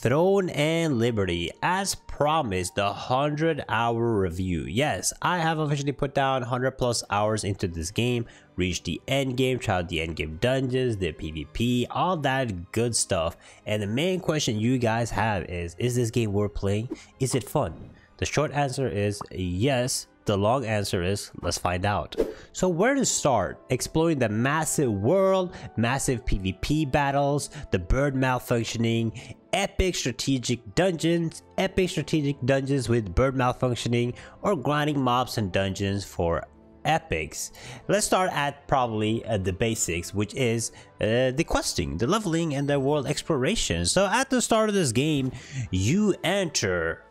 Throne and Liberty, as promised, the 100 hour review. Yes, I have officially put down 100 plus hours into this game, reached the end game, tried the end game dungeons, the PvP, all that good stuff. And the main question you guys have is, is this game worth playing? Is it fun? The short answer is yes, the long answer is let's find out. So where to start? Exploring the massive world, massive PvP battles, the bird malfunctioning, epic strategic dungeons, epic strategic dungeons with bird malfunctioning, or grinding mobs and dungeons for epics. Let's start at probably uh, the basics, which is uh, the questing, the leveling, and the world exploration. So at the start of this game, you enter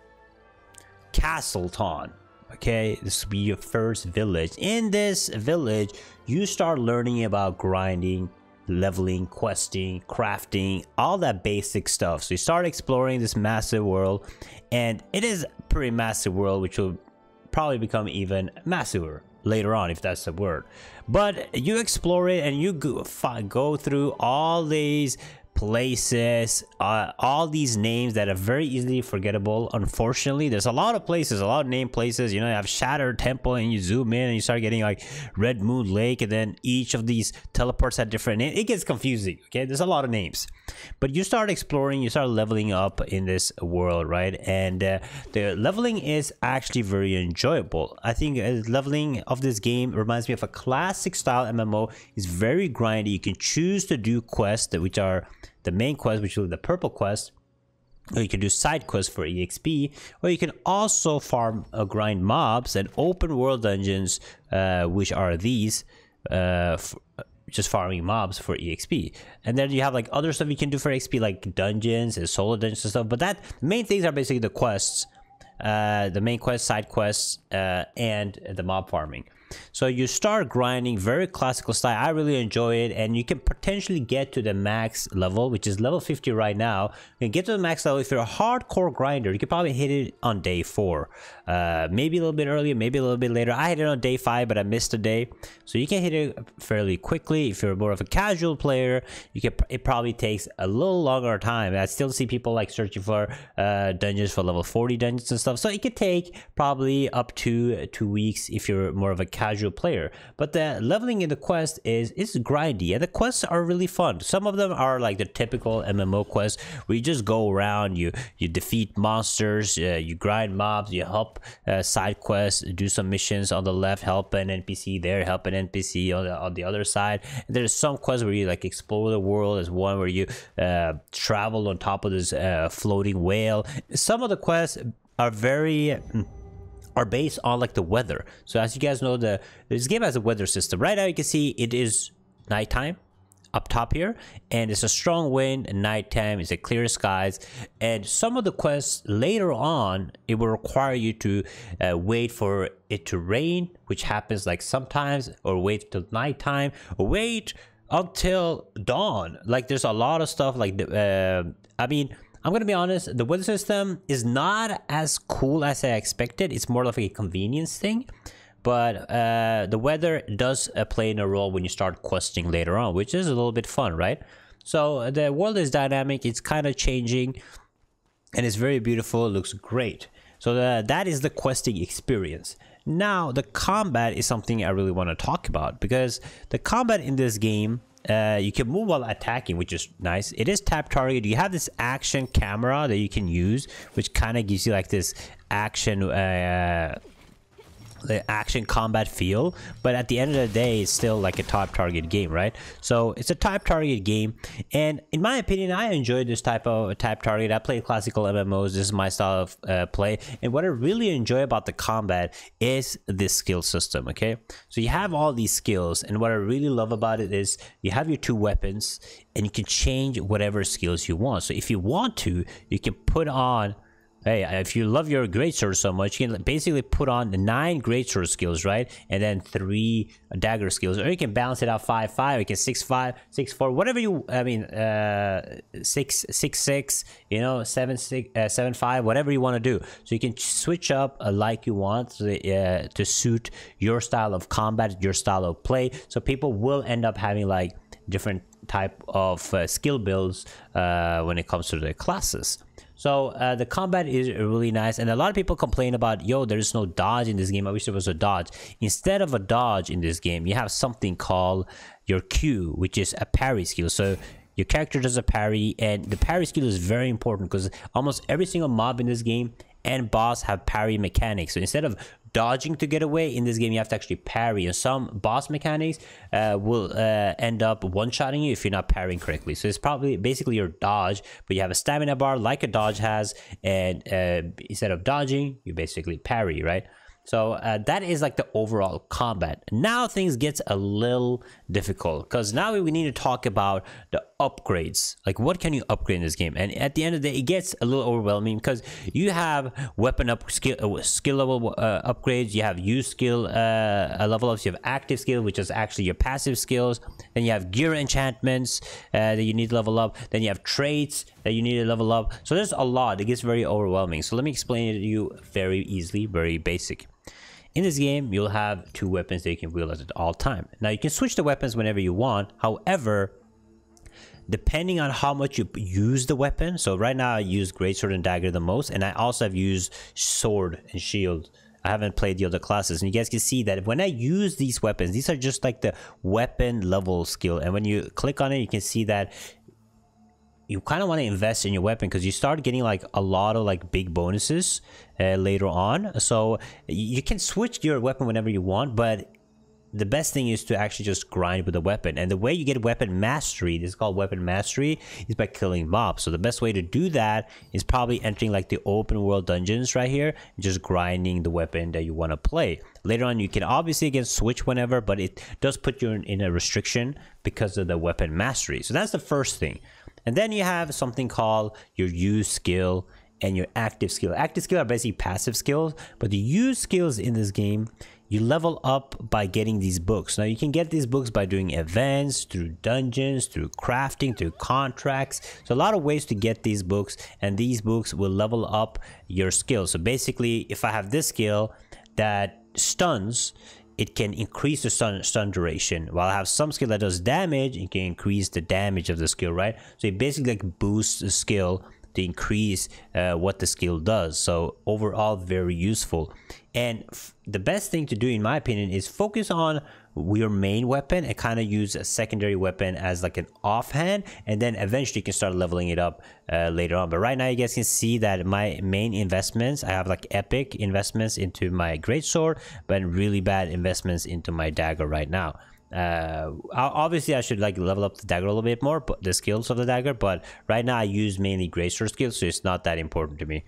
Castleton okay? This will be your first village. In this village you start learning about grinding leveling questing crafting all that basic stuff. So you start exploring this massive world and it is a pretty massive world which will probably become even massiver later on if that's the word. But you explore it and you go, go through all these places uh, all these names that are very easily forgettable. Unfortunately there's a lot of places a lot of name places. You know you have shattered temple and you zoom in and you start getting like red moon lake and then each of these teleports had different names it gets confusing okay? There's a lot of names. But you start exploring you start leveling up in this world right? And uh, the leveling is actually very enjoyable. I think uh, leveling of this game reminds me of a classic style mmo it's very grindy. You can choose to do quests which are the main quest, which is the purple quest, or you can do side quests for exp or you can also farm uh, grind mobs and open world dungeons uh, which are these uh, just farming mobs for exp and then you have like other stuff you can do for exp like dungeons and solo dungeons and stuff but that main things are basically the quests uh, the main quest side quests uh, and the mob farming so you start grinding very classical style. I really enjoy it and you can potentially get to the max level, which is level 50 right now. You can get to the max level. If you're a hardcore grinder, you could probably hit it on day four. Uh, maybe a little bit earlier, maybe a little bit later. I hit it on day five, but I missed a day. So you can hit it fairly quickly. If you're more of a casual player, you can. It probably takes a little longer time. I still see people like searching for uh, dungeons for level 40 dungeons and stuff. So it could take probably up to two weeks if you're more of a casual player. But the leveling in the quest is is grindy, and the quests are really fun. Some of them are like the typical MMO quests where you just go around, you you defeat monsters, uh, you grind mobs, you help uh, side quests, do some missions on the left, help an NPC there, help an NPC on the, on the other side. And there's some quests where you like explore the world. There's one where you uh, travel on top of this uh, floating whale. Some of the quests are very mm, are based on like the weather. So as you guys know, the this game has a weather system. Right now you can see it is nighttime up top here and it's a strong wind and nighttime it's a clear skies and some of the quests later on it will require you to uh, wait for it to rain which happens like sometimes or wait till nighttime or wait until dawn like there's a lot of stuff like the uh, i mean I'm gonna be honest, the weather system is not as cool as I expected. It's more of a convenience thing. But uh, the weather does uh, play in a role when you start questing later on, which is a little bit fun, right? So the world is dynamic, it's kind of changing, and it's very beautiful, it looks great. So the, that is the questing experience. Now, the combat is something I really want to talk about because the combat in this game uh, you can move while attacking, which is nice. It is tab target. You have this action camera that you can use, which kind of gives you like this action uh, the action combat feel but at the end of the day it's still like a type target game right? So it's a type target game and in my opinion i enjoy this type of type target. I play classical mmos this is my style of uh, play and what i really enjoy about the combat is this skill system okay? So you have all these skills and what i really love about it is you have your two weapons and you can change whatever skills you want. So if you want to you can put on hey if you love your greatsword so much you can basically put on nine greatsword skills right? And then three dagger skills. Or you can balance it out five five. You can six five six four whatever you i mean uh six six six you know seven six uh, seven five whatever you want to do. So you can switch up uh, like you want to, uh, to suit your style of combat your style of play. So people will end up having like different type of uh, skill builds uh, when it comes to the classes. So uh, the combat is really nice, and a lot of people complain about, yo, there is no dodge in this game. I wish there was a dodge. Instead of a dodge in this game, you have something called your Q, which is a parry skill. So your character does a parry, and the parry skill is very important because almost every single mob in this game and boss have parry mechanics. So instead of dodging to get away in this game, you have to actually parry. And some boss mechanics uh, will uh, end up one-shotting you if you're not parrying correctly. So it's probably basically your dodge, but you have a stamina bar like a dodge has, and uh, instead of dodging, you basically parry, right? So uh, that is like the overall combat. Now things gets a little difficult because now we need to talk about the upgrades. Like what can you upgrade in this game? And at the end of the day, it gets a little overwhelming because you have weapon up skill uh, skill level uh, upgrades. You have use skill uh, level ups. You have active skill, which is actually your passive skills. Then you have gear enchantments uh, that you need to level up. Then you have traits that you need to level up. So there's a lot. It gets very overwhelming. So let me explain it to you very easily, very basic. In this game, you'll have two weapons that you can wield at all time. Now, you can switch the weapons whenever you want. However, depending on how much you use the weapon, so right now I use Greatsword and Dagger the most, and I also have used Sword and Shield. I haven't played the other classes, and you guys can see that when I use these weapons, these are just like the weapon level skill, and when you click on it, you can see that you kind of want to invest in your weapon because you start getting like a lot of like big bonuses uh, later on. So you can switch your weapon whenever you want, but the best thing is to actually just grind with the weapon. And the way you get weapon mastery, this is called weapon mastery, is by killing mobs. So the best way to do that is probably entering like the open world dungeons right here, just grinding the weapon that you want to play. Later on, you can obviously again switch whenever, but it does put you in, in a restriction because of the weapon mastery. So that's the first thing. And then you have something called your use skill and your active skill. Active skill are basically passive skills, but the use skills in this game, you level up by getting these books. Now you can get these books by doing events, through dungeons, through crafting, through contracts. So a lot of ways to get these books and these books will level up your skill. So basically, if I have this skill that stuns, it can increase the stun, stun duration. While I have some skill that does damage, it can increase the damage of the skill, right? So it basically like boosts the skill to increase uh, what the skill does. So overall, very useful. And the best thing to do, in my opinion, is focus on your main weapon and kind of use a secondary weapon as like an offhand and then eventually you can start leveling it up uh, later on but right now you guys can see that my main investments i have like epic investments into my great sword but really bad investments into my dagger right now uh obviously i should like level up the dagger a little bit more but the skills of the dagger but right now i use mainly sword skills so it's not that important to me.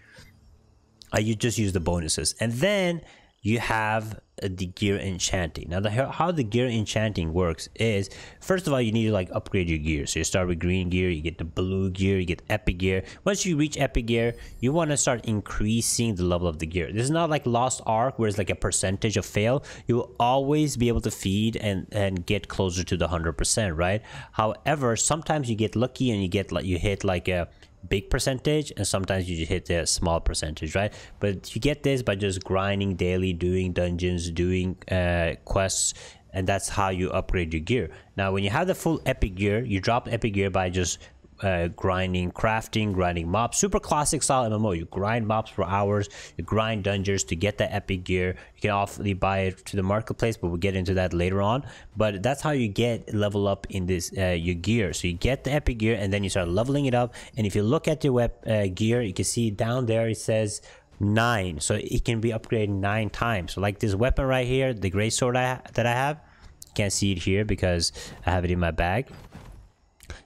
I just use the bonuses. And then you have the gear enchanting. Now, the, how the gear enchanting works is, first of all, you need to like upgrade your gear. So you start with green gear, you get the blue gear, you get epic gear. Once you reach epic gear, you want to start increasing the level of the gear. This is not like Lost Ark, where it's like a percentage of fail. You will always be able to feed and and get closer to the hundred percent, right? However, sometimes you get lucky and you get like you hit like a big percentage and sometimes you just hit a small percentage right? But you get this by just grinding daily doing dungeons doing uh, quests and that's how you upgrade your gear. Now when you have the full epic gear you drop epic gear by just uh, grinding, crafting, grinding mobs. Super classic style MMO. You grind mobs for hours. You grind dungeons to get the epic gear. You can awfully buy it to the marketplace, but we'll get into that later on. But that's how you get level up in this uh, your gear. So you get the epic gear, and then you start leveling it up. And if you look at your web uh, gear, you can see down there it says nine. So it can be upgraded nine times. So like this weapon right here, the great sword I that I have. Can't see it here because I have it in my bag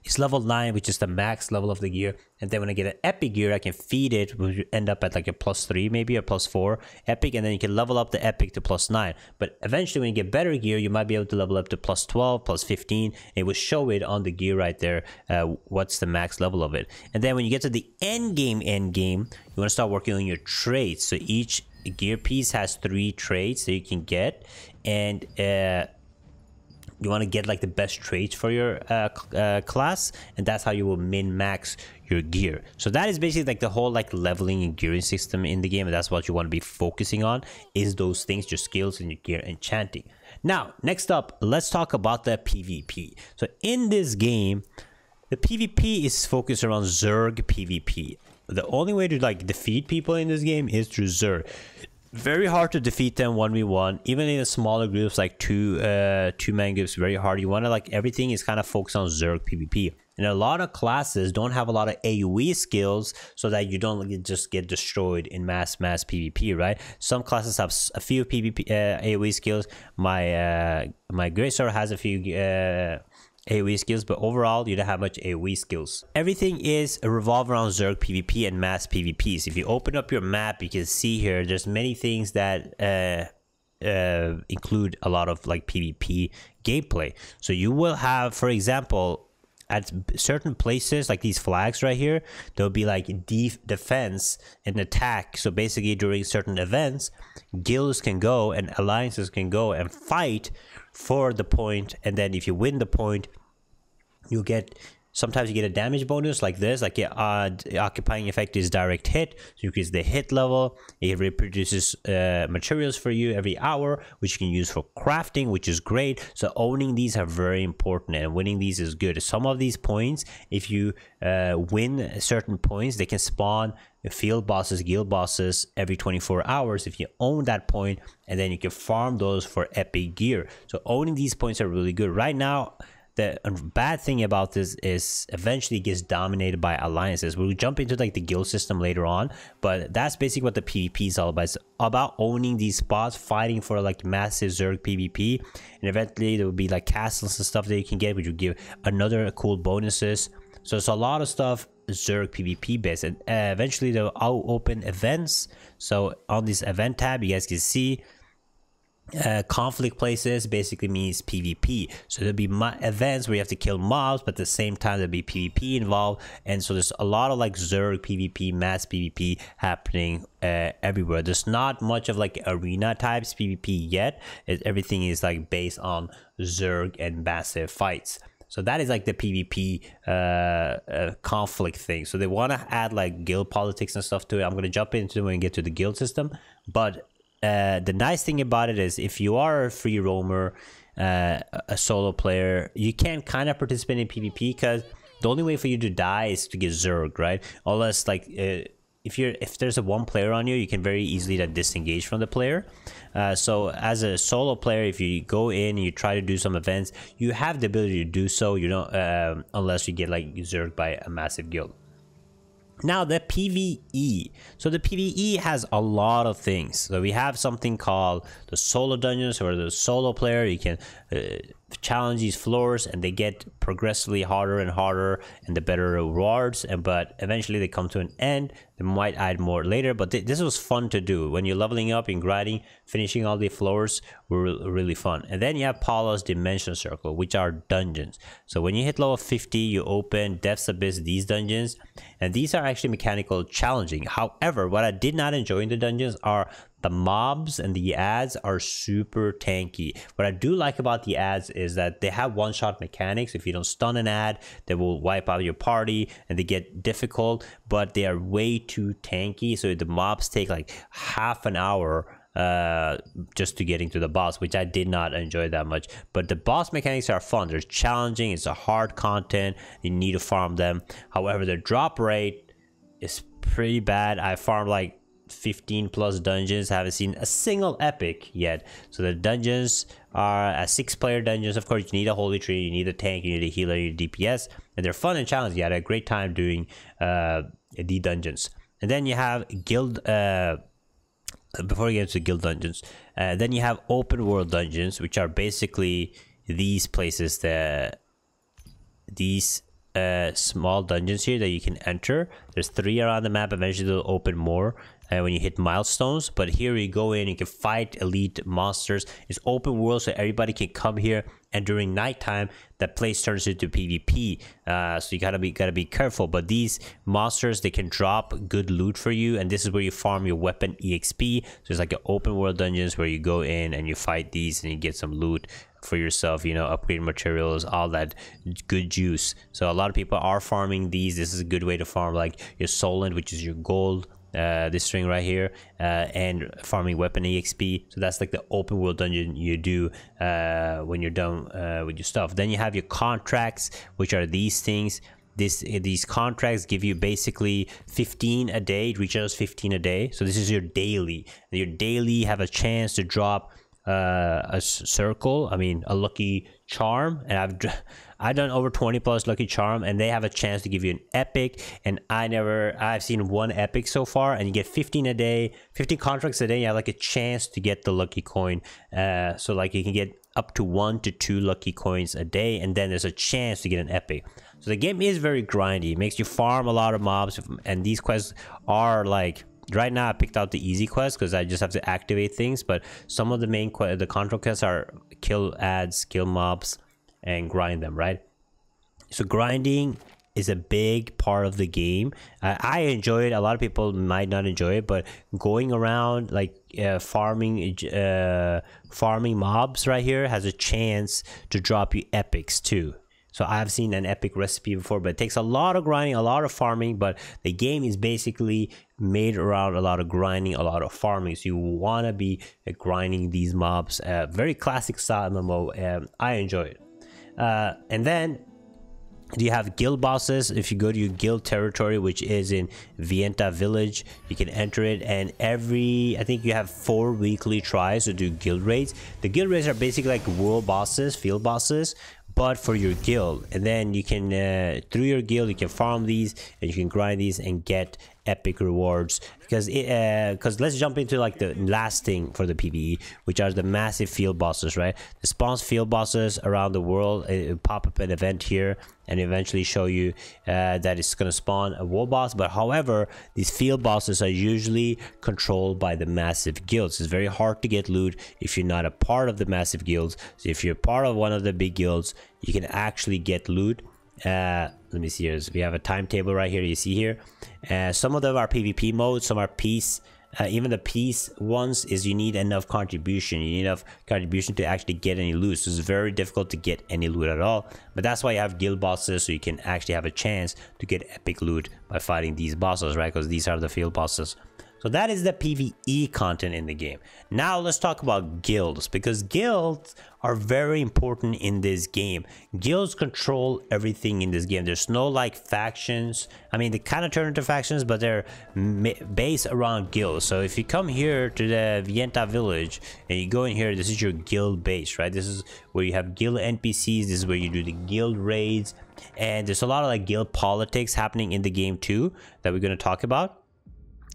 it's level 9, which is the max level of the gear. And then when I get an epic gear, I can feed it, we end up at like a plus 3 maybe, a plus 4 epic. And then you can level up the epic to plus 9. But eventually when you get better gear, you might be able to level up to plus 12, plus 15. It will show it on the gear right there, uh, what's the max level of it. And then when you get to the end game, end game, you want to start working on your traits. So each gear piece has three traits that you can get. And uh, you want to get like the best traits for your uh, uh, class and that's how you will min max your gear so that is basically like the whole like leveling and gearing system in the game and that's what you want to be focusing on is those things your skills and your gear enchanting Now, next up, let's talk about the PvP. So in this game, the PvP is focused around Zerg PvP. The only way to like defeat people in this game is through Zerg. Very hard to defeat them 1v1, even in the smaller groups like two uh two man groups, very hard. You wanna like everything is kind of focused on Zerg PvP. And a lot of classes don't have a lot of AoE skills so that you don't just get destroyed in mass mass PvP, right? Some classes have a few PvP uh, AoE skills. My uh, my Sword has a few uh, AoE skills, but overall, you don't have much AoE skills. Everything is revolved around Zerg PvP and mass PvPs. If you open up your map, you can see here, there's many things that uh, uh, include a lot of like PvP gameplay. So you will have, for example, at certain places like these flags right here there'll be like def defense and attack so basically during certain events guilds can go and alliances can go and fight for the point and then if you win the point you get sometimes you get a damage bonus like this like your uh, occupying effect is direct hit so you increase the hit level. It reproduces uh, materials for you every hour which you can use for crafting which is great. So owning these are very important and winning these is good. Some of these points if you uh, win certain points they can spawn field bosses guild bosses every 24 hours if you own that point and then you can farm those for epic gear. So owning these points are really good. Right now the bad thing about this is eventually gets dominated by alliances. We'll jump into like the guild system later on, but that's basically what the PvP is all about. It's about owning these spots, fighting for like massive Zerg PvP, and eventually there will be like castles and stuff that you can get, which will give another cool bonuses. So it's a lot of stuff Zerg PvP based, and uh, eventually they'll open events. So on this event tab, you guys can see uh, conflict places basically means PvP. So there'll be events where you have to kill mobs, but at the same time there'll be PvP involved. And so there's a lot of like Zerg PvP, mass PvP happening uh, everywhere. There's not much of like arena types PvP yet. It, everything is like based on Zerg and massive fights. So that is like the PvP uh, uh, conflict thing. So they want to add like guild politics and stuff to it. I'm going to jump into it when we get to the guild system. But uh, the nice thing about it is if you are a free roamer, uh, a solo player, you can kind of participate in PvP because the only way for you to die is to get Zerg, right? Unless like uh, if you're if there's a one player on you, you can very easily like, disengage from the player. Uh, so as a solo player, if you go in and you try to do some events, you have the ability to do so. You don't um, unless you get like Zerg by a massive guild. Now the PvE. So the PvE has a lot of things. So we have something called the solo dungeons where the solo player you can uh, challenge these floors and they get progressively harder and harder and the better rewards. And but eventually they come to an end. They might add more later but th this was fun to do. When you're leveling up and grinding finishing all the floors were really fun. And then you have Paulo's dimension circle which are dungeons. So when you hit level 50 you open Death's Abyss these dungeons. And these are actually mechanical challenging. However what I did not enjoy in the dungeons are the mobs and the adds are super tanky. What I do like about the adds is that they have one shot mechanics. If you don't stun an add, they will wipe out your party and they get difficult, but they are way too tanky. So the mobs take like half an hour uh, just to getting to the boss, which I did not enjoy that much. But the boss mechanics are fun. They're challenging. It's a hard content. You need to farm them. However, the drop rate is pretty bad. I farmed like 15 plus dungeons haven't seen a single epic yet so the dungeons are a six player dungeons of course you need a holy tree you need a tank you need a healer you need dps and they're fun and challenging you had a great time doing uh, the dungeons and then you have guild uh, before we get to guild dungeons uh, then you have open world dungeons which are basically these places that these uh, small dungeons here that you can enter. There's three around the map. Eventually, they'll open more uh, when you hit milestones. But here you go in, you can fight elite monsters. It's open world, so everybody can come here. And during nighttime, that place turns into PvP. Uh, so you gotta be gotta be careful. But these monsters, they can drop good loot for you, and this is where you farm your weapon EXP. So it's like an open world dungeons where you go in and you fight these and you get some loot for yourself, you know, upgrade materials, all that good juice. So a lot of people are farming these. This is a good way to farm like your Solant, which is your gold uh, this string right here uh, and farming weapon exp so that's like the open world dungeon you do uh, when you're done uh, with your stuff. Then you have your contracts which are these things. This these contracts give you basically 15 a day it reaches 15 a day. So this is your daily. Your daily have a chance to drop uh, a circle i mean a lucky charm. And i've i've done over 20 plus lucky charm and they have a chance to give you an epic and i never i've seen one epic so far and you get 15 a day 15 contracts a day you have like a chance to get the lucky coin. Uh, so like you can get up to one to two lucky coins a day and then there's a chance to get an epic. So the game is very grindy. It makes you farm a lot of mobs and these quests are like right now I picked out the easy quest because I just have to activate things but some of the main the control quests are kill adds kill mobs and grind them right? So grinding is a big part of the game. Uh, I enjoy it. A lot of people might not enjoy it but going around like uh, farming uh, farming mobs right here has a chance to drop you epics too so I've seen an epic recipe before, but it takes a lot of grinding, a lot of farming. But the game is basically made around a lot of grinding, a lot of farming. So you want to be uh, grinding these mobs. Uh, very classic style MMO. Um, I enjoy it. Uh, and then do you have guild bosses if you go to your guild territory which is in Vienta village you can enter it and every i think you have four weekly tries to do guild raids the guild raids are basically like world bosses field bosses but for your guild and then you can uh, through your guild you can farm these and you can grind these and get epic rewards. Because it because uh, let's jump into like the last thing for the pve which are the massive field bosses right? The spawns field bosses around the world it, pop up an event here and eventually show you uh, that it's to spawn a war boss. But however these field bosses are usually controlled by the massive guilds. It's very hard to get loot if you're not a part of the massive guilds. So if you're part of one of the big guilds you can actually get loot uh, let me see here. So we have a timetable right here. You see here. Uh, some of them are PvP modes. Some are peace. Uh, even the peace ones is you need enough contribution. You need enough contribution to actually get any loot. So it's very difficult to get any loot at all. But that's why you have guild bosses so you can actually have a chance to get epic loot by fighting these bosses, right? Because these are the field bosses. So that is the PvE content in the game. Now let's talk about guilds because guilds are very important in this game. Guilds control everything in this game. There's no like factions. I mean, they kind of turn into factions, but they're based around guilds. So if you come here to the Vienta village and you go in here, this is your guild base, right? This is where you have guild NPCs. This is where you do the guild raids. And there's a lot of like guild politics happening in the game too that we're going to talk about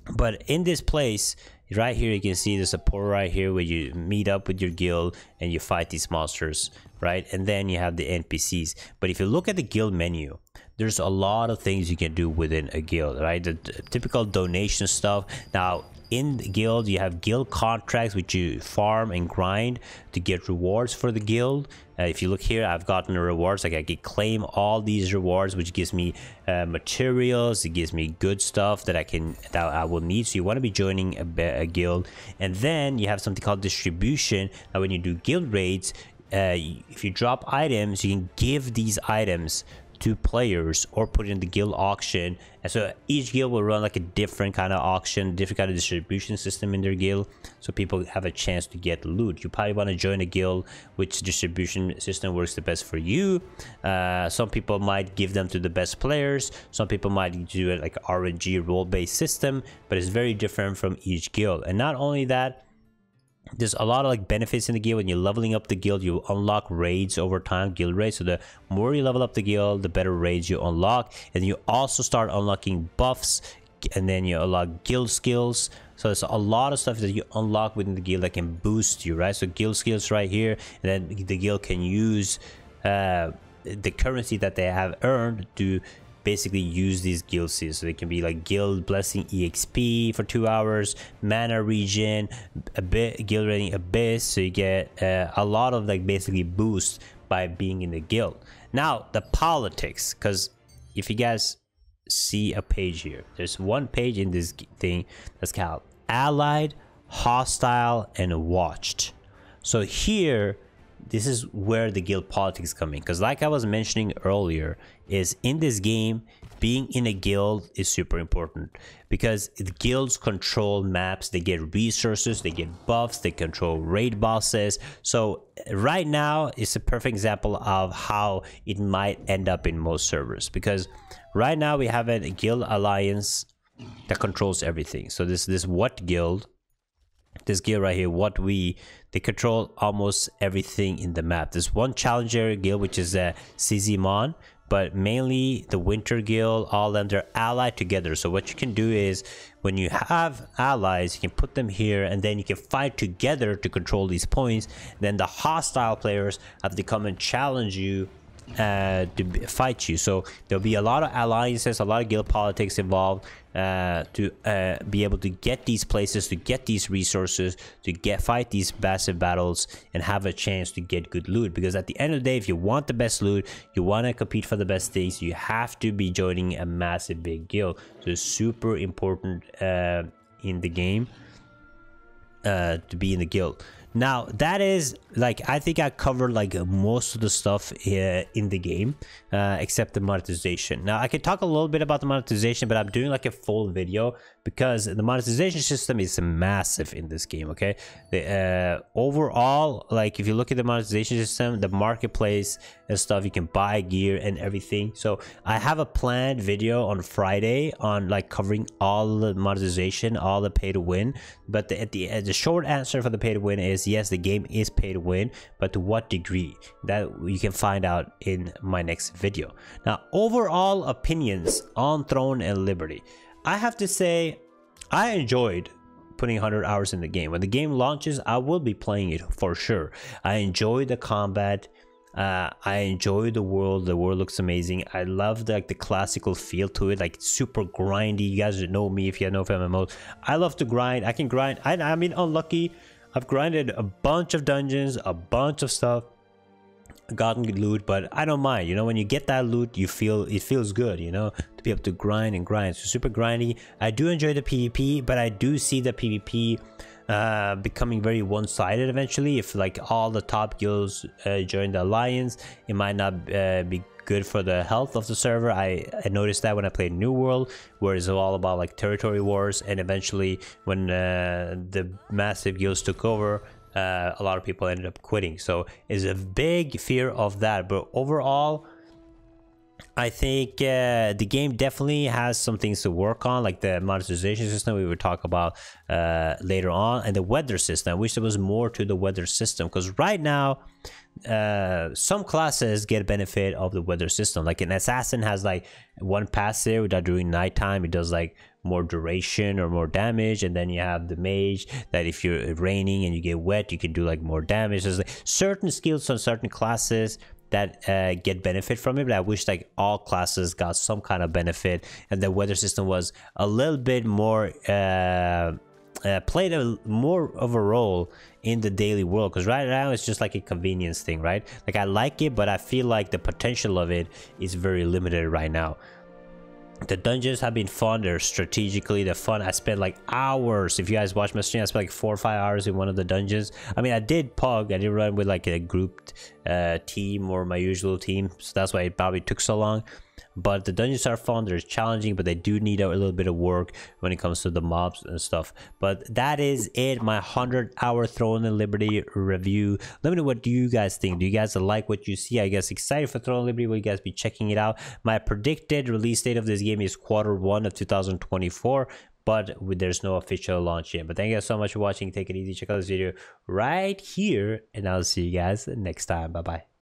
but in this place right here you can see the support right here where you meet up with your guild and you fight these monsters right? And then you have the npcs but if you look at the guild menu there's a lot of things you can do within a guild right? The typical donation stuff. Now in the guild you have guild contracts which you farm and grind to get rewards for the guild. Uh, if you look here i've gotten the rewards. Like i can claim all these rewards which gives me uh, materials. It gives me good stuff that i can that i will need. So you want to be joining a, a guild. And then you have something called distribution. Now when you do guild raids uh, if you drop items you can give these items to players or put in the guild auction. And so each guild will run like a different kind of auction different kind of distribution system in their guild so people have a chance to get loot. You probably want to join a guild which distribution system works the best for you. Uh, some people might give them to the best players. Some people might do it like rng roll based system but it's very different from each guild. And not only that there's a lot of like benefits in the guild. When you're leveling up the guild you unlock raids over time guild raids. So the more you level up the guild the better raids you unlock. And you also start unlocking buffs and then you unlock guild skills. So there's a lot of stuff that you unlock within the guild that can boost you right? So guild skills right here and then the guild can use uh, the currency that they have earned to basically use these guild seeds so they can be like guild blessing exp for two hours mana regen a bit guild rating abyss so you get uh, a lot of like basically boost by being in the guild. Now the politics because if you guys see a page here there's one page in this thing that's called allied hostile and watched. So here this is where the guild politics come in. Because like i was mentioning earlier is in this game being in a guild is super important. Because guilds control maps they get resources they get buffs they control raid bosses. So right now it's a perfect example of how it might end up in most servers. Because right now we have a guild alliance that controls everything. So this this what guild this guild right here what we they control almost everything in the map. There's one challenger guild which is a uh, Sizimon but mainly the winter guild all of them they're allied together. So what you can do is when you have allies you can put them here and then you can fight together to control these points. Then the hostile players have to come and challenge you uh, to fight you. So there'll be a lot of alliances, a lot of guild politics involved uh, to uh, be able to get these places, to get these resources, to get fight these massive battles, and have a chance to get good loot. Because at the end of the day, if you want the best loot, you want to compete for the best things, you have to be joining a massive big guild. So it's super important uh, in the game uh, to be in the guild. Now that is like I think I covered like most of the stuff uh, in the game uh, except the monetization. Now I can talk a little bit about the monetization, but I'm doing like a full video because the monetization system is massive in this game. Okay, the uh, overall like if you look at the monetization system, the marketplace and stuff, you can buy gear and everything. So I have a planned video on Friday on like covering all the monetization, all the pay to win. But the, at the the short answer for the pay to win is yes, the game is pay to win, but to what degree? That you can find out in my next video. Now, overall opinions on Throne and Liberty. I have to say, I enjoyed putting 100 hours in the game. When the game launches, I will be playing it for sure. I enjoy the combat. Uh, I enjoy the world. The world looks amazing. I love the, like the classical feel to it, like super grindy. You guys know me if you know MMOs. I love to grind. I can grind. I, I mean, unlucky. I've grinded a bunch of dungeons, a bunch of stuff, gotten loot, but I don't mind. You know, when you get that loot, you feel it feels good. You know, to be able to grind and grind. So super grindy. I do enjoy the PvP, but I do see the PvP uh, becoming very one-sided eventually. If like all the top guilds uh, join the alliance, it might not uh, be good for the health of the server. I, I noticed that when I played New World, where it's all about like territory wars, and eventually when uh, the massive guilds took over, uh, a lot of people ended up quitting. So it's a big fear of that. But overall, I think uh, the game definitely has some things to work on, like the monetization system we would talk about uh, later on, and the weather system. I wish there was more to the weather system because right now, uh, some classes get benefit of the weather system. Like an assassin has like one passive that during nighttime it does like more duration or more damage, and then you have the mage that if you're raining and you get wet, you can do like more damage. There's like certain skills on certain classes that uh, get benefit from it but i wish like all classes got some kind of benefit and the weather system was a little bit more uh, uh, played a more of a role in the daily world. Because right now it's just like a convenience thing right? Like i like it but i feel like the potential of it is very limited right now the dungeons have been fun they're strategically they're fun. I spent like hours if you guys watch my stream i spent like four or five hours in one of the dungeons. I mean i did pug i did run with like a grouped uh, team or my usual team so that's why it probably took so long but the dungeons are fun they're challenging but they do need a little bit of work when it comes to the mobs and stuff. But that is it. My 100 hour throne and liberty review. Let me know what do you guys think? Do you guys like what you see? I guess excited for throne and liberty. Will you guys be checking it out? My predicted release date of this game is quarter one of 2024 but there's no official launch yet. But thank you guys so much for watching. Take it easy. Check out this video right here and i'll see you guys next time. Bye bye